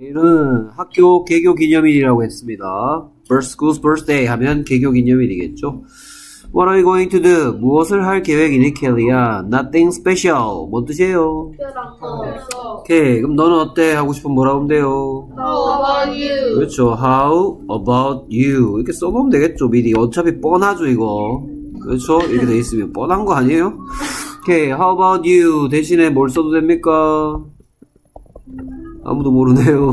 내일은 학교 개교 기념일이라고 했습니다. First school's birthday 하면 개교 기념일이겠죠. What are you going to do? 무엇을 할 계획이니, 켈리야? Nothing special. 뭔 뜻이에요? 특별한 거. 오케이. 그럼 너는 어때? 하고 싶으면 뭐라 하면 돼요? How about you? 그렇죠. How about you? 이렇게 써보면 되겠죠, 미리. 어차피 뻔하죠, 이거. 그렇죠? 이렇게 돼 있으면 뻔한 거 아니에요? 오케이. How about you? 대신에 뭘 써도 됩니까? 아무도 모르네요.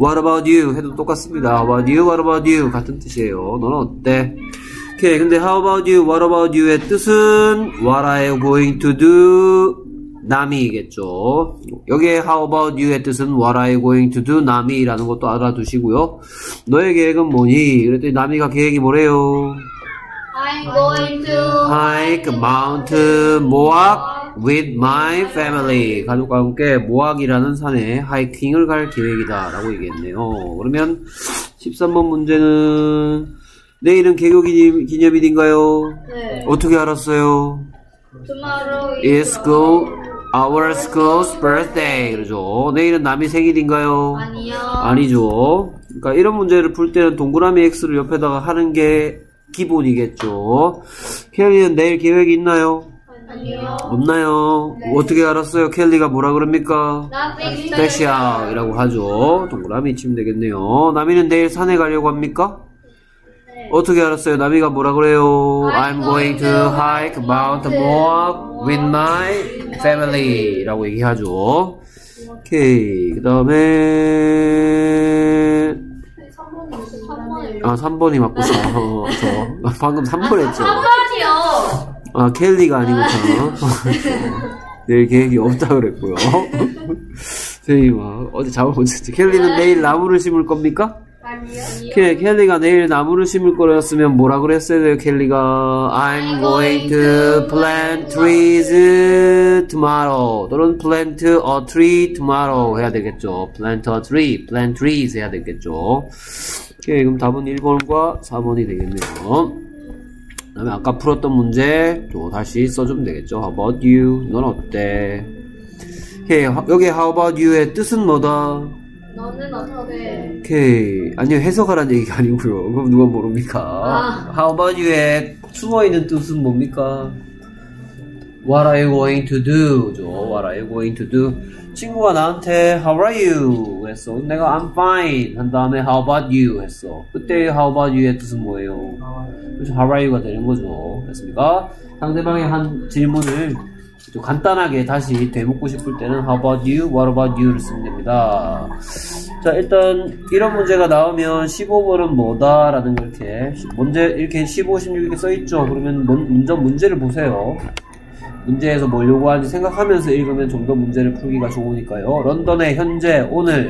What about you? 해도 똑같습니다. About you? What about you? 같은 뜻이에요. 너는 어때? 오케이. 근데 How about you? What about you의 뜻은 What are you going to do? 남이겠죠. 여기에 How about you의 뜻은 What are you going to do? 남이라는 것도 알아두시고요. 너의 계획은 뭐니? 그랬더니 남이가 계획이 뭐래요? I'm going to hike mountain 모악 with my family 가족과 함께 모악이라는 산에 하이킹을 갈 계획이다 라고 얘기했네요 그러면 13번 문제는 내일은 개교 기념, 기념일인가요? 네. 어떻게 알았어요? Tomorrow It's school, our school's birthday 그러죠 내일은 남이 생일인가요? 아니요. 아니죠. 그러니까 이런 문제를 풀 때는 동그라미 X를 옆에다가 하는 게 기본이겠죠. 켈리는 내일 계획이 있나요? 아니요. 없나요? 어떻게 알았어요? 켈리가 뭐라 그럽니까? Nothing special 이라고 하죠. 동그라미 치면 되겠네요. 나미는 내일 산에 가려고 합니까? 네. 어떻게 알았어요? 나미가 뭐라 그래요? I'm going to hike Mount Moab with my family 라고 얘기하죠. 오케이. 그 다음에 아 3번이 맞고 저, 어, 저 방금 3번 했죠. 한번이요. 아 켈리가 아니고 저 내일 계획이 없다 그랬고요. 선생님 아, 어제 잠을 못 잤지. 켈리는 내일 나무를 심을 겁니까? 아니요. 케, 켈리가 내일 나무를 심을 거였으면 뭐라 그랬어야 돼요, 켈리가? I'm going to plant trees tomorrow. 또는 plant a tree tomorrow 해야 되겠죠. plant a tree, plant trees 해야 되겠죠. 오케이, 그럼 답은 1번과 4번이 되겠네요. 그 다음에 아까 풀었던 문제 또 다시 써주면 되겠죠. How about you? 넌 어때? 오케이, 여기 how about you의 뜻은 뭐다? 너는 어때? 오케이. 아니요, 해석하라는 얘기가 아니고요. 그럼 누가 모릅니까? 아. How about you의 숨어있는 뜻은 뭡니까? What are you going to do? 죠. What are you going to do? 친구가 나한테 How are you? 했어. 내가 I'm fine. 한 다음에 How about you? 했어. 그때 How about you의 뜻은 뭐예요? 그래서 How are you가 되는 거죠. 됐습니까? 상대방의 한 질문을 좀 간단하게 다시 되묻고 싶을 때는 How about you? What about you를 쓰면 됩니다. 자, 일단 이런 문제가 나오면 15번은 뭐다? 라는 걸 이렇게 문제 이렇게 15, 16 이렇게 써있죠. 그러면 먼- 먼저 문제를 보세요. 문제에서 뭘 요구하는지 생각하면서 읽으면 좀 더 문제를 풀기가 좋으니까요. 런던의 현재, 오늘,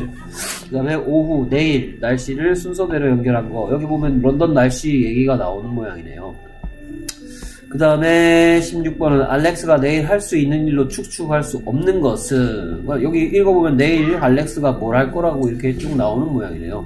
그 다음에 오후, 내일, 날씨를 순서대로 연결한 거. 여기 보면 런던 날씨 얘기가 나오는 모양이네요. 그 다음에 16번은 알렉스가 내일 할 수 있는 일로 축축할 수 없는 것은 여기 읽어보면 내일 알렉스가 뭘 할 거라고 이렇게 쭉 나오는 모양이네요.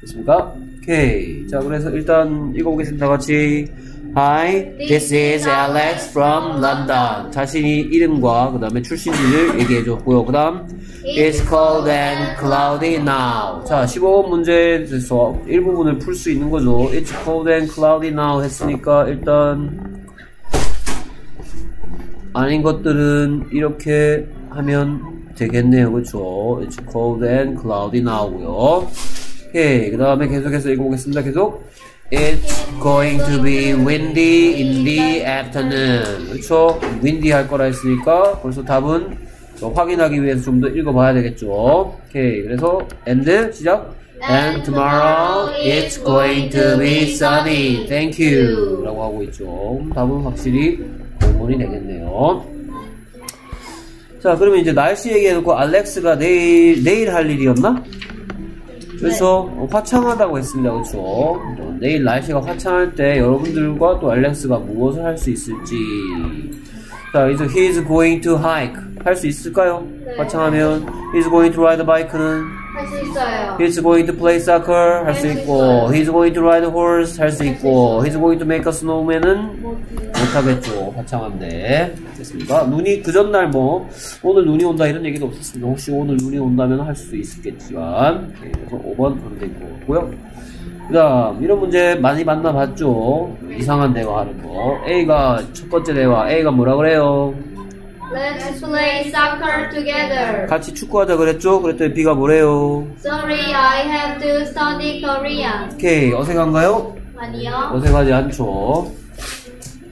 됐습니까? 오케이. 자, 그래서 일단 읽어보겠습니다. 같이. Hi, this is Alex from London. 자신이 이름과 그 다음에 출신지를 얘기해 줬고요. 그 다음, It's cold and cloudy now. 자, 15번 문제에서 일부분을 풀 수 있는 거죠. It's cold and cloudy now 했으니까 일단 아닌 것들은 이렇게 하면 되겠네요. 그렇죠? It's cold and cloudy now고요. 오케이. 그 다음에 계속해서 읽어보겠습니다. 계속. It's going to be windy in the afternoon. 그렇죠? windy 할 거라 했으니까 벌써 답은 더 확인하기 위해서 좀 더 읽어봐야 되겠죠. 오케이. 그래서 and 시작. And tomorrow it's going to be sunny. Thank you. 라고 하고 있죠. 답은 확실히 공문이 되겠네요. 자, 그러면 이제 날씨 얘기해놓고 알렉스가 내일, 내일 할 일이었나? 그래서 어, 화창하다고 했습니다. 그렇죠? 어, 내일 날씨가 화창할 때 여러분들과 또 알렉스가 무엇을 할 수 있을지. 자, 그래서 he's going to hike. 할 수 있을까요? 네. 화창하면 he's going to ride a bike는 할 수 있어요. He's going to play soccer 할 수 있고 있어요. He's going to ride a horse 할수수 있고. He's going to make a snowman은 못 못하겠죠. 화창한데. 됐습니까? 눈이 그 전날 뭐 오늘 눈이 온다 이런 얘기도 없었습니다. 혹시 오늘 눈이 온다면 할 수 있겠지만 네, 그래서 5번 하면 될것 같고요. 그 다음 이런 문제 많이 만나봤죠. 이상한 대화하는 거. A가 첫 번째 대화. A가 뭐라 그래요? Let's play soccer together. 같이 축구하자 그랬죠? 그랬더니 B가 뭐래요? Sorry, I have to study Korean. 오케이 어색한가요? 아니요. 어색하지 않죠.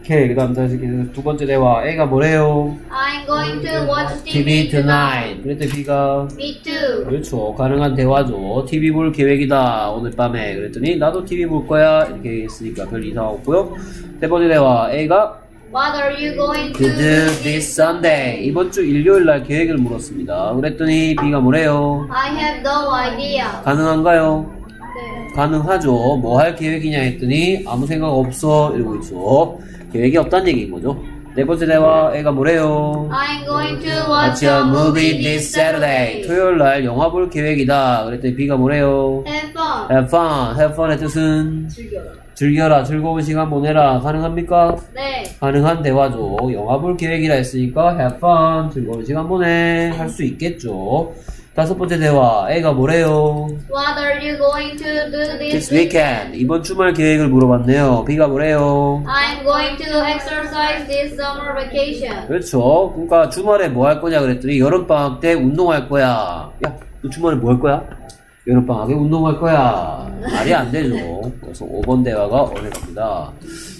오케이 그 다음 다시 두 번째 대화 A가 뭐래요? I'm going to watch TV TV tonight. tonight. 그랬더니 B가 Me too. 그렇죠. 가능한 대화죠. TV 볼 계획이다. 오늘 밤에. 그랬더니 나도 TV 볼 거야. 이렇게 했으니까 별 이상 없고요. 세 번째 대화 A가 What are you going to do this Sunday. 이번 주 일요일 날 계획을 물었습니다. 그랬더니 B가 뭐래요? I have no idea. 가능한가요? 네. 가능하죠. 뭐 할 계획이냐 했더니 아무 생각 없어 이러고 있죠. 계획이 없다는 얘기인 거죠. 네 번째 대화 애가 뭐래요? I'm going to Watch a movie this Saturday. Saturday. 토요일 날 영화 볼 계획이다. 그랬더니 B가 뭐래요? Have fun. Have fun. Have fun의 뜻은 즐겨라. 즐겨라. 즐거운 시간 보내라. 가능합니까? 네. 가능한 대화죠. 영화 볼 계획이라 했으니까 have fun. 즐거운 시간 보내. 할 수 있겠죠. 다섯 번째 대화. A가 뭐래요? What are you going to do This this weekend. 이번 주말 계획을 물어봤네요. B가 뭐래요? I'm going to exercise this summer vacation. 그렇죠. 그러니까 주말에 뭐 할 거냐 그랬더니 여름방학 때 운동할 거야. 야, 너 주말에 뭐 할 거야? 여름방학에 운동할 거야. 말이 안 되죠. 그래서 5번 대화가 어색합니다.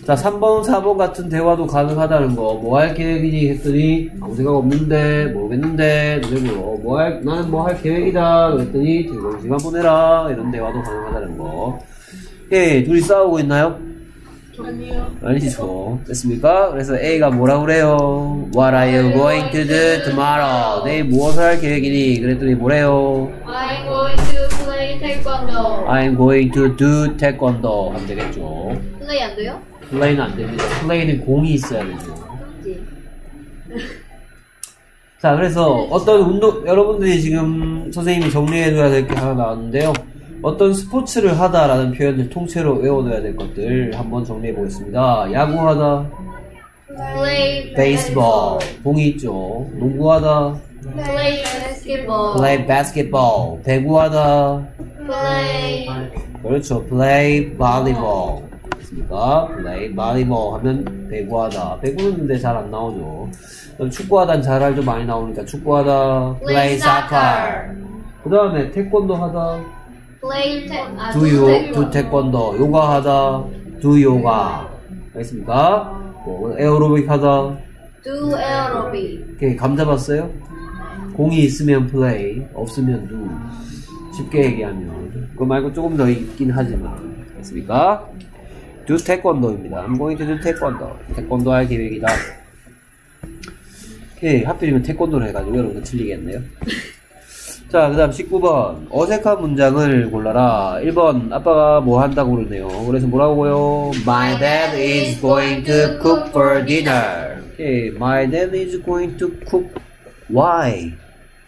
자, 3번, 4번 같은 대화도 가능하다는 거. 뭐 할 계획이니 했더니 아무 생각 없는데 모르겠는데 누구로 뭐 할, 나는 뭐 할 계획이다 그랬더니 즐거운 시간 보내라 이런 대화도 가능하다는 거. 예, 둘이 싸우고 있나요? 아니요. 아니죠. 됐습니까? 그래서 A가 뭐라 그래요? What are you going to do tomorrow? 내일 무엇을 할 계획이니? 그랬더니 뭐래요? I'm going to taekwondo. I'm going to do taekwondo 하면 되겠죠. 플레이 안 돼요? 플레이는 안 됩니다. 플레이는 공이 있어야 되죠. 자, 그래서 어떤 운동, 여러분들이 지금 선생님이 정리해줘야 될 게 하나 나왔는데요. 어떤 스포츠를 하다라는 표현을 통째로 외워둬야 될 것들 한번 정리해 보겠습니다. 야구하다, Play 베이스볼, 공이 있죠. 농구하다, Play basketball. play basketball, 배구하다, Play 그렇죠. play volleyball. 있습니까? play volleyball 하면 배구하다. 배구는 근데 잘 안 나오죠. 그럼 축구하다는 잘알죠 많이 나오니까 축구하다, play Play soccer. 그 다음에 태권도 하다, play 아, do 요, do 태권도, 요가 하다, do 요가. 알겠습니까? 뭐, 에어로빅 하다, Do aerobic. 이렇게 감 잡았어요? 공이 있으면 플레이, 없으면 두. 쉽게 얘기하면. 그거 말고 조금 더 있긴 하지만. 됐습니까? 두 태권도입니다. I'm going to do 태권도. 태권도 할 계획이다. 오케이. 하필이면 태권도를 해가지고 여러분들 틀리겠네요. 자, 그 다음 19번. 어색한 문장을 골라라. 1번. 아빠가 뭐 한다고 그러네요. 그래서 뭐라고요? My dad is going to cook for dinner. 오케이. My dad is going to cook. Why?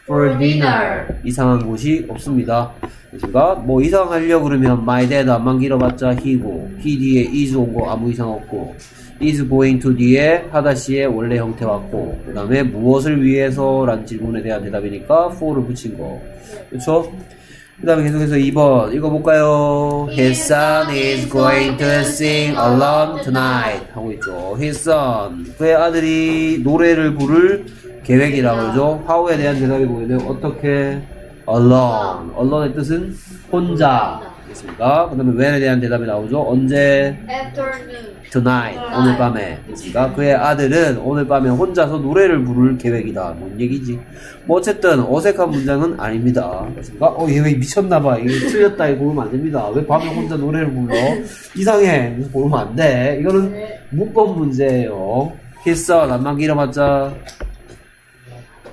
For dinner. 이상한 곳이 없습니다. 그러니까 뭐 이상하려고 그러면 my dad 안만 길어봤자 he고 he 뒤에 is 온 거 아무 이상 없고 is going to 뒤에 하다시의 원래 형태 왔고 그 다음에 무엇을 위해서 란 질문에 대한 대답이니까 for를 붙인 거 그렇죠? 그 다음에 계속해서 2번 읽어볼까요? His son is going to sing alone tonight 하고 있죠 His son 그의 아들이 노래를 부를 계획이라고 그러죠 how에 대한 대답이 보이네요 어떻게? alone alone의 뜻은 혼자 있습니까? 그 다음에 when에 대한 대답이 나오죠 언제? Afternoon. tonight 오늘 밤에 있습니까? 그의 아들은 오늘 밤에 혼자서 노래를 부를 계획이다. 뭔 얘기지? 뭐 어쨌든 어색한 문장은 아닙니다. 그렇습니까? 어, 얘 왜 미쳤나봐. 이게 틀렸다. 이거 보면 안 됩니다. 왜 밤에 혼자 노래를 불러? 이상해. 보면 안 돼. 이거는 문법 문제예요. his son 안만 길어봤자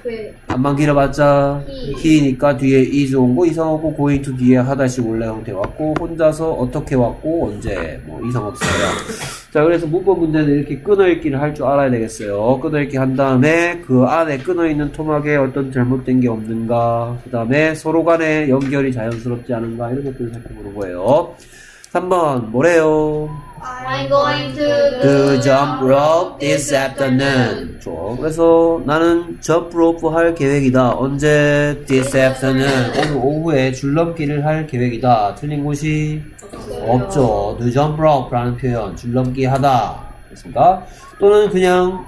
그 안만 길어봤자 he. he니까 뒤에 is 온 거 이상 없고 going to 뒤에 하다시 원래 형태 왔고 혼자서 어떻게 왔고 언제 뭐 이상 없어요. 자 그래서 문법 문제는 이렇게 끊어읽기를 할 줄 알아야 되겠어요. 끊어읽기 한 다음에 그 안에 끊어있는 토막에 어떤 잘못된 게 없는가 그 다음에 서로 간의 연결이 자연스럽지 않은가 이런 것들을 살펴보는 거예요. 3번 뭐래요? I'm going to to jump rope this afternoon. 좋아. 그래서 나는 jump rope 할 계획이다. 언제 this afternoon? 오늘 오후에 줄넘기를 할 계획이다. 틀린 곳이 없죠. to jump rope라는 표현, 줄넘기 하다. 됐습니까? 또는 그냥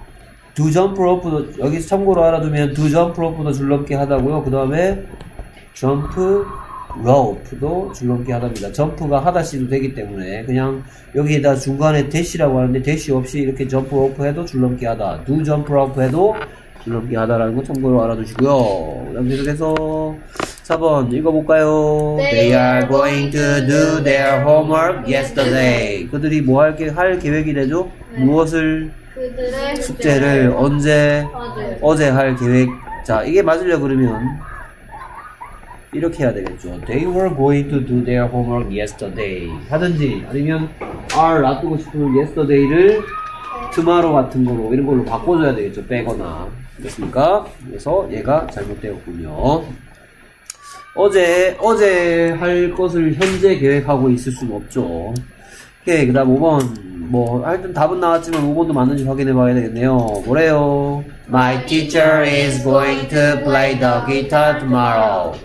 to jump rope도 여기서 참고로 알아두면 to jump rope도 줄넘기 하다고요. 그 다음에 rope도 줄넘기 하답니다. 점프가 하다시도 되기 때문에 그냥 여기에다 중간에 대시라고 하는데 대시 없이 이렇게 점프 rope 해도 줄넘기 하다. do jump rope 해도 줄넘기 하다라는 거 참고로 알아두시고요. 그다음 계속해서 4번 읽어볼까요? They are going to do their homework yesterday. 그들이 뭐 할 할 계획이 되죠? 무엇을 그들의 숙제를 언제 어제 어제 할 계획. 자, 이게 맞으려 그러면 이렇게 해야 되겠죠. They were going to do their homework yesterday. 하든지 아니면 are 놔두고 싶으면 yesterday를 tomorrow 같은 거로 이런 걸로 바꿔줘야 되겠죠. 빼거나. 됐습니까? 그래서 얘가 잘못되었군요. 어제 어제 할 것을 현재 계획하고 있을 수는 없죠. 오케이, 그 다음 5번. 뭐, 하여튼 답은 나왔지만 5번도 맞는지 확인해 봐야 되겠네요. 뭐래요? My teacher is going to play the guitar tomorrow.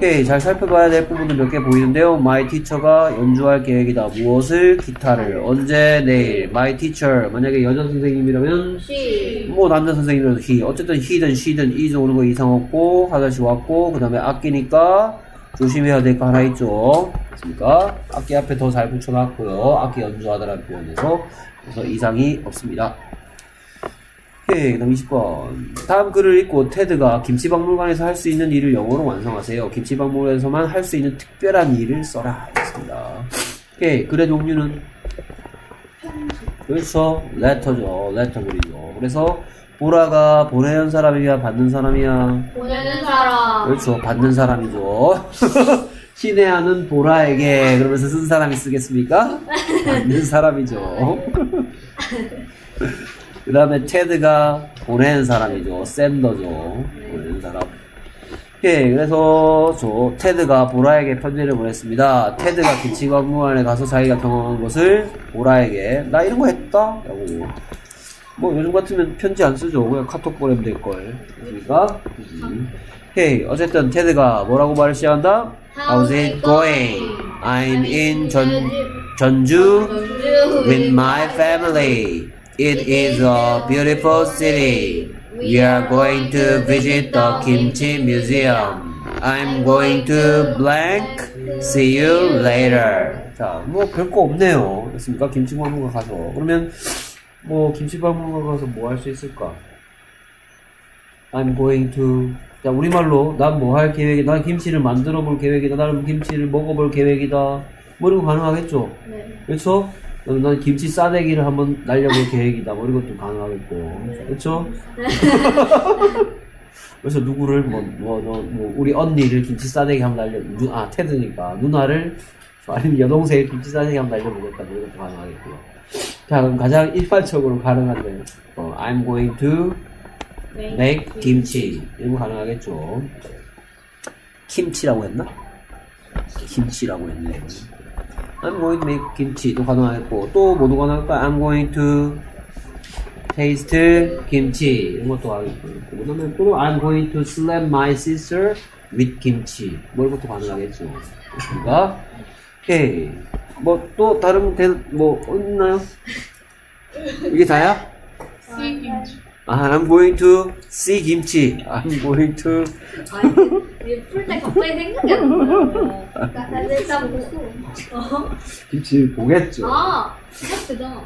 오케이, 잘 살펴봐야 될 부분은 몇 개 보이는데요. My teacher가 연주할 계획이다. 무엇을? 기타를. 언제? 내일. My teacher. 만약에 여자 선생님이라면 she 뭐 남자 선생님이라도 he 어쨌든 he든 she든 is 오는 거 이상 없고 하다시 왔고 그 다음에 악기니까 조심해야 될 거 하나 있죠 됐습니까? 악기 앞에 더 잘 붙여놨고요 악기 연주하다라는 표현에서 그래서 이상이 없습니다 오케이 그다음 20번 다음 글을 읽고 테드가 김치박물관에서 할 수 있는 일을 영어로 완성하세요 김치박물관에서만 할 수 있는 특별한 일을 써라 됐습니다 오케이 글의 종류는 그렇죠. 레터죠. 레터 글이죠. 그래서 보라가 보내는 사람이야, 받는 사람이야. 보내는 사람 그렇죠. 받는 사람이죠. 신혜아는 보라에게 그러면서 쓴 사람이 쓰겠습니까? 받는 사람이죠. 그 다음에 테드가 보내는 사람이죠. 샌더죠. 보내는 사람. 오케이. 그래서 저 테드가 보라에게 편지를 보냈습니다. 테드가 김치관무관에 가서 자기가 경험한 것을 보라에게 나 이런 거 했다? 라고 뭐 요즘 같으면 편지 안 쓰죠. 그냥 카톡 보내면 될걸. 그러니까 오케이. 어쨌든 테드가 뭐라고 말을 시작한다? How's it going? I'm in 전, 전주 with my family. It is a beautiful city. We are going to visit the Kimchi Museum. I'm going to blank. See you later. 자, 뭐 별거 없네요. 됐습니까? 김치 박물관 가서. 그러면 뭐 김치 박물관 가서 뭐 할 수 있을까? I'm going to 자 우리말로 난 뭐 할 계획이다. 난 김치를 만들어 볼 계획이다. 나는 김치를 먹어 볼 계획이다. 뭐 이런 거 가능하겠죠? 네. 그렇죠? 난, 난 김치 싸대기를 한번 날려볼 계획이다. 뭐 이런 것도 가능하겠고, 그렇죠? 그래서 누구를 뭐, 뭐, 뭐, 뭐 우리 언니를 김치 싸대기 한번 날려, 누, 아 테드니까 누나를 아니면 여동생을 김치 싸대기 한번 날려보겠다. 뭐 이런 것도 가능하겠고요. 자 그럼 가장 일반적으로 가능한데, 어, I'm going to make 김치 이런 거 가능하겠죠. 김치라고 했나? 김치라고 했네. I'm going to make 김치도 가능하겠고 또 뭐도 가능할까? I'm going to taste 김치 이런 것도 하겠고 그 다음에 또 I'm going to slap my sister with 김치 뭐 이런 것도 가능하겠죠. 그렇습니까? 오케이 뭐 또 다른 대, 뭐 있나요? 이게 다야? 아, I'm going to see 김치. I'm going to 아니 풀때 갑자기 생각이 안 나요 나 일단 보고 김치 보겠죠. 아 그다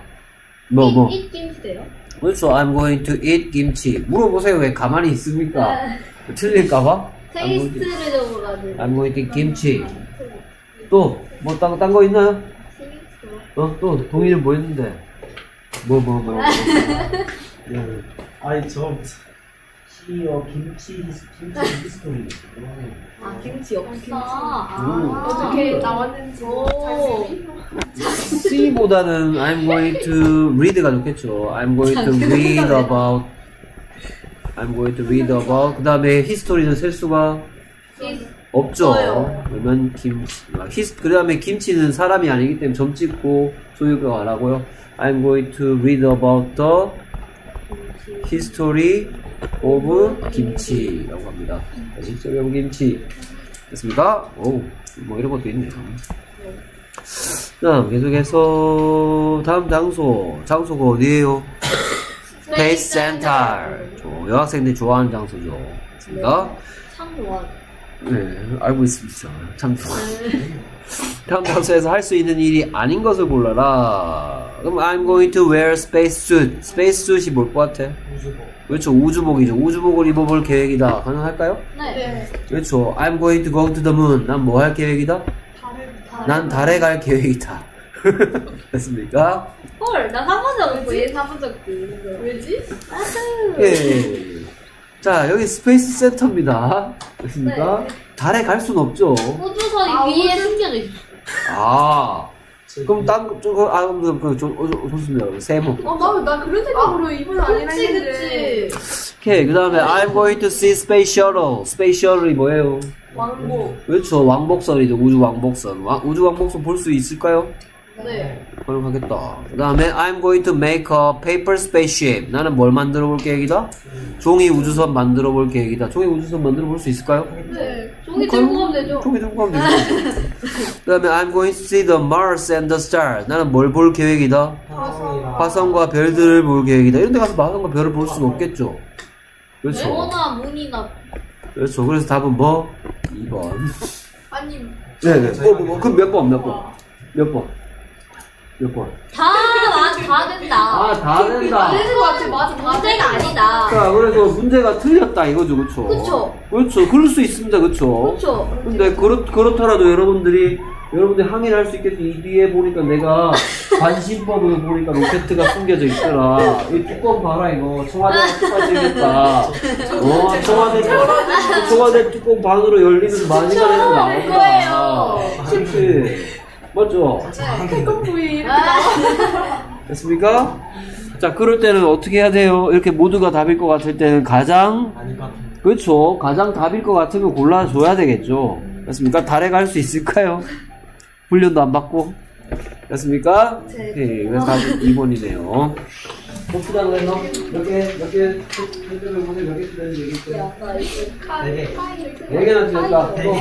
뭐 뭐. 이 김치대요? 그렇죠. I'm going to eat 김치. 물어보세요. 왜 가만히 있습니까? 틀릴까봐? 테이스트를 적어가지고 I'm going to eat 김치. 또, 뭐, 딴, 딴거 있나요? 어, 또, 동의는 뭐 했는데? 뭐, 뭐, 뭐. 뭐. 네. 아니 저 시어 김치 김치 히스토리 아 김치 없어 아 음. 어떻게 나왔는지 오 C보다는 I'm going to read가 좋겠죠. I'm going to read about I'm going to read about 그 다음에 히스토리는 셀 수가 없죠. 그러면 김치. 아, 히스, 그 다음에 김치는 사람이 아니기 때문에 점 찍고 소유가 안 하고요. I'm going to read about the history of 김치라고 합니다. history of 김치. 됐습니까? 오, 뭐 이런 것도 있네요. 다음 계속해서 다음 장소. 장소가 어디예요? space center. 저 여학생들이 좋아하는 장소죠. 됐습니까? 참 좋아. 네, 알고 있습니다. 참 좋아. 다음 장소에서 할 수 있는 일이 아닌 것을 골라라. 그럼 I'm going to wear space suit. space suit이 뭘 것 같아? 우주복. 그렇죠. 우주복이죠. 우주복을 입어볼 계획이다. 가능할까요? 네. 그렇죠. I'm going to go to the moon. 난 뭐 할 계획이다? 난 달에 갈 계획이다. 됐습니까? 헐, 나 사본 적 없고 얘 사본 적도 있어. 왜지? 아유. 예. 자, 여기 space center입니다. 됐습니까? 네. 달에 갈순 없죠. 우주선이 아, 위에 우주- 숨겨져 있어. 아. 그럼 딴, 거, 저거, 아, 그럼, 그, 저, 어, 저, 좋습니다. 세모. 어, 나, 나 그런 생각으로 아니라 그치, 했는데. 그치. 오케이. 그 다음에, I'm going to see space shuttle. space shuttle이 뭐예요? 왕복. 그렇죠. 왕복선이죠. 우주 왕복선. 왕- 우주 왕복선 볼 수 있을까요? 네. 가능하겠다. 그 다음에, I'm going to make a paper spaceship. 나는 뭘 만들어 볼 계획이다? 종이 우주선 만들어 볼 계획이다. 종이 우주선 만들어 볼 수 있을까요? 네. 종이 들고 가면 되죠. 종이 들고 가면 되죠. 그 다음에, I'm going to see the Mars and the stars. 나는 뭘 볼 계획이다? 화성이랑 화성과 별들을 볼 계획이다. 이런 데 가서 화성과 별을 볼 수는 없겠죠. 그렇죠. 레오나 문이나 그렇죠. 그래서 답은 뭐? 2번. 아니, 네네. 어, 뭐, 뭐, 그럼 몇 번, 몇 번? 몇 번? 몇 번? 다, 다, 다 된다. 아, 다 된다. 되는 것 같아. 맞아, 다 문제가 아니다. 자, 그래서 문제가 틀렸다 이거죠, 그쵸? 그쵸. 그렇죠. 그럴 수 있습니다, 그쵸? 그쵸. 근데 그렇, 그렇더라도 여러분들이, 여러분들이 항의를 할 수 있겠죠. 이 뒤에 보니까 내가 관심법을 보니까 로켓트가 숨겨져 있더라. 이 뚜껑 봐라, 이거. 청와대가 뚜껑 생겼다. 어, 청와대, 청와대 뚜껑 반으로 열리면서 시간에서 나온다. 거예요. 그치? 맞죠? 태권 부위. 됐습니까? 자, 그럴 때는 어떻게 해야 돼요? 이렇게 모두가 답일 것 같을 때는 가장. 그렇죠. 가장 답일 것 같으면 골라줘야 되겠죠. 됐습니까? 달에 갈 수 있을까요? 훈련도 안 받고. 됐습니까? 네. 오케이. 그래서 답이 2번이네요. 봅시다, 그래서. 몇 개, 몇 개, 핸드를 보내 몇개 틀렸는지 얘기했어요. 나 이거 네 개. 네 개나 틀렸다. 또,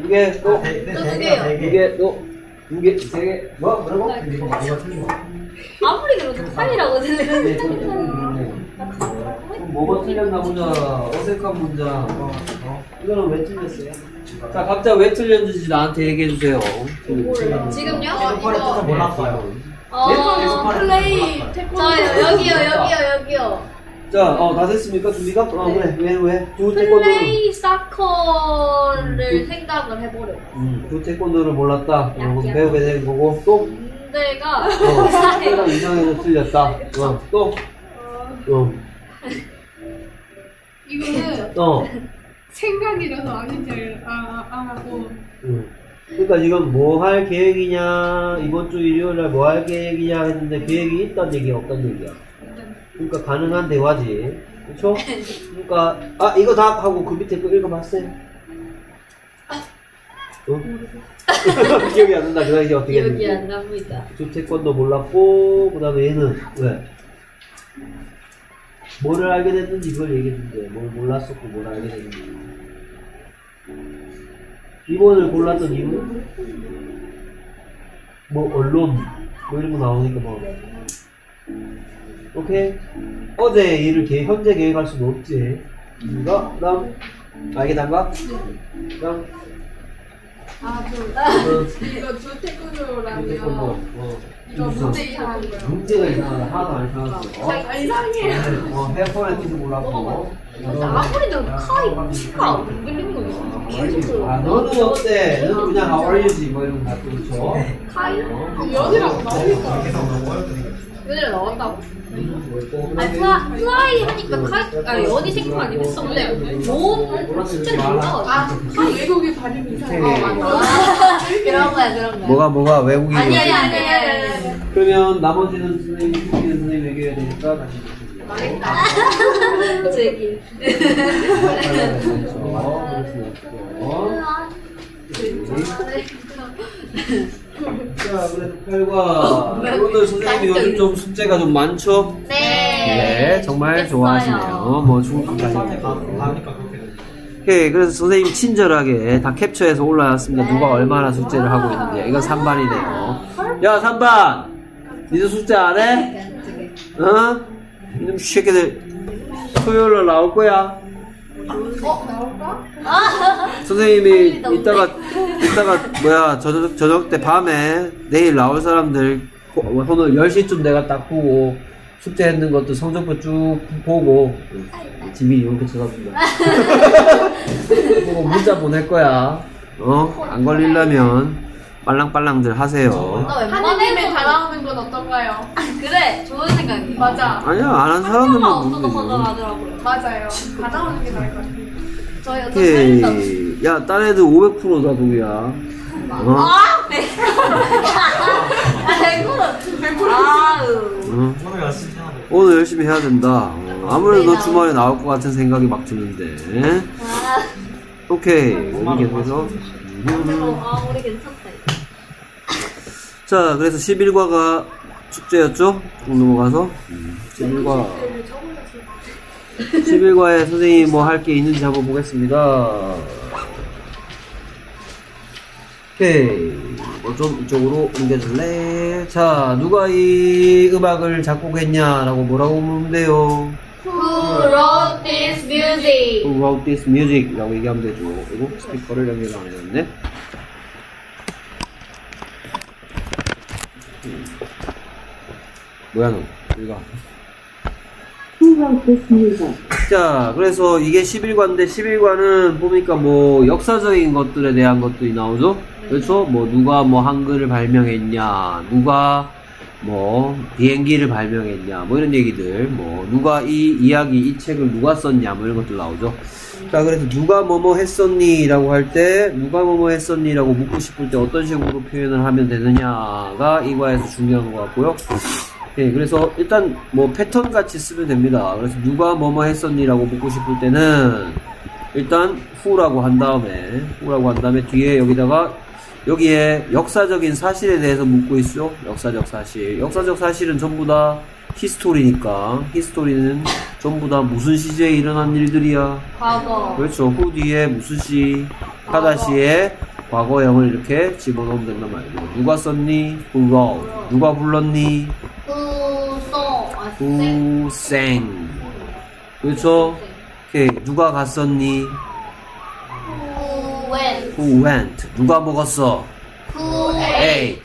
두 개, 또, 네, 네, 또네두 개, 개요. 네두 개. 개, 또, 두 개, 세 개. 뭐? 뭐라고? 이거 거. 아무리 그래도 칼이라고 네, 들리는데. 그럼 뭐가 틀렸나 보자. 어색한 문장. 어, 어. 이거는 왜 틀렸어요? 자, 각자 왜 틀렸는지 나한테 얘기해 주세요. 지금요? 태권의 뜻을 몰랐어요. 어, 플레이, 태권. 저요, 여기요, 여기요, 여기요. 자, 어, 다 됐습니까? 준비가? 어, 그래. 왜, 왜? 두 태권도를, 플레이 사커를 생각을 해보려고. 음, 두 태권도를 몰랐다. 어, 야, 야. 배우게 된 거고, 또, 문제가 어, 사람 이상해서 틀렸다. 어, 또, 어, 이거는 어, 생각이라서 아닌지 아, 아, 알고. 음. 그러니까 지금 뭐 할 계획이냐, 이번 주 일요일 날 뭐 할 계획이냐 했는데 계획이 있단 얘기야, 없단 얘기야. 그러니까 가능한 대화지. 그쵸? 그러니까, 아, 이거 다 하고 그 밑에 거 읽어봤어요? 어? 기억이 안 난다. 그 당시 어떻게 기억이 했는지. 안 납니다. 주 태권도 몰랐고, 그 다음에 얘는, 왜? 뭐를 알게 됐는지 그걸 얘기했는데, 뭘 몰랐었고, 뭘 알게 됐는지. 2번을 골랐던 이유는? 뭐, 언론, 뭐 이런 거 나오니까 뭐. 오케이? 어제 일을 계획, 현재 계획할 수는 없지. 이거, 그 다음, 알게 단가? 그 다음, 아, 저, 그, 이거 주 태권도, 태권도라면 어. 이거 문제 이상한 거예요. 문제가 이상하다. 하나도 안 이상했어. 아, 이상해요. 어, 헤어폰의 뜻을 몰랐고. 들어도 카이 티가 안 들리는 거죠. 계속 아, 너는 어때? 너는 그냥 you지, 뭐 이런 거 같고, 그쵸? 카이? 연이라고 나오니까. 연이라 나왔다고? 뭐 아니 플라, 플라이 하니까 카이 아 연이 생각 아니고 했었는데 뭔 숫자를 몰라. 아, 그 외국의 발음 이상해. 어, 아, 그런 거야 그런 거야. 뭐가, 뭐가, 외국인. 아니 아니 아니 아니 아니. 그러면 나머지는 선생님, 후기는 선생님 얘기해야 되니까 다시 보시죠. 망했다. 제 얘기. 그렇죠. 그럴 수 없고. 자, 그래서 8과 오늘 선생님이 요즘 좀 숙제가 좀 많죠? 네. 네, 정말. 좋아하시네요. 뭐 중국까지. 오케이, 그래서 선생님 친절하게 다 캡처해서 올라왔습니다. 누가 얼마나 숙제를 하고 있는지. 이건 3반이네요. 야, 3반! 니들 숙제 안 해? 어? 이놈 새끼들 토요일로 나올 거야. 선생님이 이따가 이따가 뭐야 저녁 저녁 때 밤에 내일 나올 사람들 보- 오늘 10시쯤 내가 딱 보고 숙제 했는 것도 성적표 쭉 보고 집이 이렇게 쳐다본다. 보고 문자 보낼 거야. 어? 안 걸리려면 빨랑빨랑들 하세요. 너 하느님의 다가오는 건 어떤가요? 그래 좋은 생각이야. 맞아. 아니야 안 한 사람들만 없어도 되지. 거절하더라고요. 맞아요. 다가오는 게 나을 것 같아요. 저희 어떤. 오케이. 야, 딴 애들 500%다, 동이야. 어? 아, 네. 아, 100%. 아우. 어? 오늘 열심히 해야 돼. 오늘 열심히 해야 된다. 어, 아무래도 너 주말에 나올 것 같은 생각이 막 드는데. 아, 오케이. 여기 계속해서. 음. 아, 우리 괜찮다. 자, 그래서 11과가 축제였죠? 넘어가서. 음, 11과. 11과에 선생님이 뭐 할 게 있는지 한번 보겠습니다. 오케이. 뭐 좀 이쪽으로 옮겨줄래? 자, 누가 이 음악을 작곡했냐라고 뭐라고 묻으면 돼요? Who wrote this music? Who wrote this music? 라고 얘기하면 되죠. 그리고 스피커를 연결 안 해줬네. 음. 뭐야, 너? 읽어. 자, 그래서 이게 11과인데 11과는 보니까 뭐 역사적인 것들에 대한 것들이 나오죠? 그렇죠? 뭐 누가 뭐 한글을 발명했냐, 누가 뭐 비행기를 발명했냐, 뭐 이런 얘기들, 뭐 누가 이 이야기, 이 책을 누가 썼냐, 뭐 이런 것들 나오죠? 자, 그래서 누가 뭐뭐 했었니? 라고 할 때, 누가 뭐뭐 했었니? 라고 묻고 싶을 때 어떤 식으로 표현을 하면 되느냐가 이 과에서 중요한 것 같고요. 예, 그래서 일단 뭐 패턴 같이 쓰면 됩니다. 그래서 누가 뭐뭐 했었니라고 묻고 싶을 때는 일단 who라고 한 다음에 who라고 한 다음에 뒤에 여기다가 여기에 역사적인 사실에 대해서 묻고 있죠. 역사적 사실. 역사적 사실은 전부 다 히스토리니까 히스토리는 전부 다 무슨 시제에 일어난 일들이야. 과거. 그렇죠. 후 뒤에 무슨 시 하다시에 과거형을 이렇게 집어넣으면 된단 말이죠. 누가 썼니? Who wrote. 누가 불렀니? Sang. 그렇죠? 오케이. 누가 갔었니? Who went? Who went. 누가 먹었어? Who ate?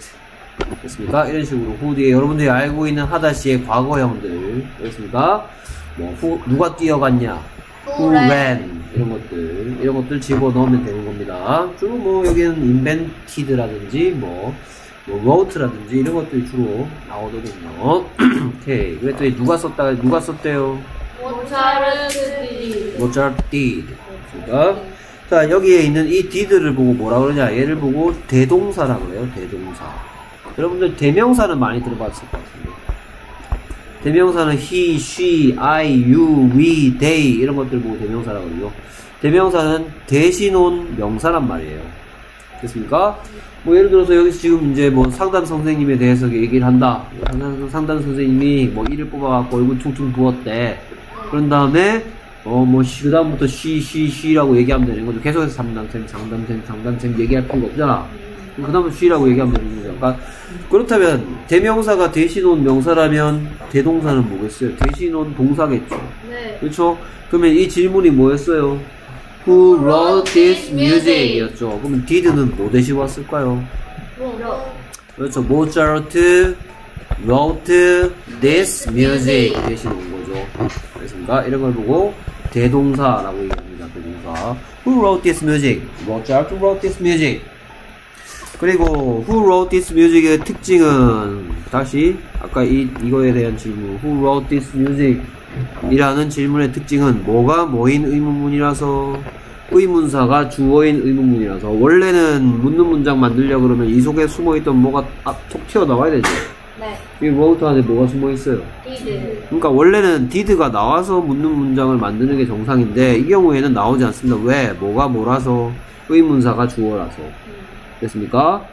됐습니까? 이런 식으로 후 뒤에 여러분들이 알고 있는 하다시의 과거형들. 됐습니까? 뭐, 후, 누가 뛰어갔냐? Who ran. 이런 것들. 이런 것들 집어 넣으면 되는 겁니다. 주로 뭐, 여기는 invented라든지, 뭐, 뭐, wrote라든지 이런 것들이 주로 나오거든요. 오케이. 그랬더니 누가 썼다가, 누가 썼대요? 모차르트 did. 모차르트 did. 됐습니까? 자, 여기에 있는 이 did를 보고 뭐라 그러냐? 얘를 보고 대동사라 그래요. 대동사. 여러분들 대명사는 많이 들어봤을 것 같은데. 대명사는 he, she, I, you, we, they 이런 것들 보고 대명사라고 그러죠. 대명사는 대신 온 명사란 말이에요. 됐습니까? 뭐 예를 들어서 여기서 지금 이제 뭐 상담 선생님에 대해서 얘기를 한다. 상담, 선생님이 뭐 이를 뽑아갖고 얼굴 퉁퉁 부었대. 그런 다음에 어뭐 그 다음부터 쉬, 쉬, 쉬라고 얘기하면 되는 거죠. 계속해서 상담쌤, 상담쌤, 상담쌤 얘기할 필요가 없잖아. 그 다음에 쉬라고 얘기하면 되는 거죠. 그러니까 그렇다면 대명사가 대신 온 명사라면 대동사는 뭐겠어요? 대신 온 동사겠죠. 네. 그렇죠? 그러면 이 질문이 뭐였어요? Who wrote this music? 이었죠. 그러면 did는 뭐 대신 왔을까요? 그렇죠. 모차르트 wrote this music 대신 온 거죠. 그렇습니까? 이런 걸 보고 대동사라고 얘기합니다. 대동사. Who wrote this music? Mozart wrote this music. 그리고 Who wrote this music의 특징은 다시 아까 이 이거에 대한 질문 Who wrote this music? 이라는 질문의 특징은 뭐가 뭐인 의문문이라서 의문사가 주어인 의문문이라서 원래는 묻는 문장 만들려 그러면 이 속에 숨어있던 뭐가 아, 톡 튀어나와야 되죠. 네. 이 wrote 안에 뭐가 숨어있어요. 그러니까 원래는 did가 나와서 묻는 문장을 만드는 게 정상인데 이 경우에는 나오지 않습니다. 왜? 뭐가 뭐라서 의문사가 주어라서. 됐습니까?